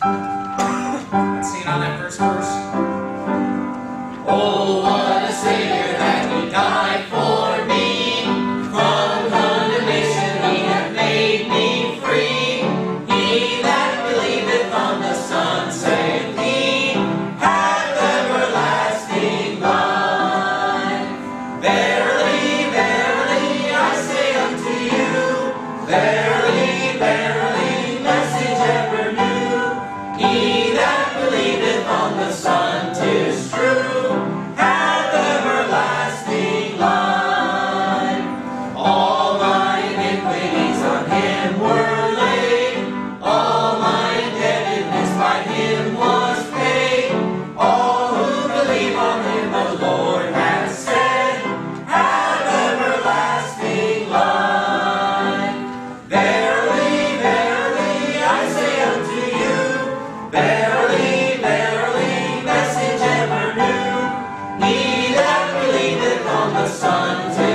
Sing on that first verse. Oh, the sun. sons.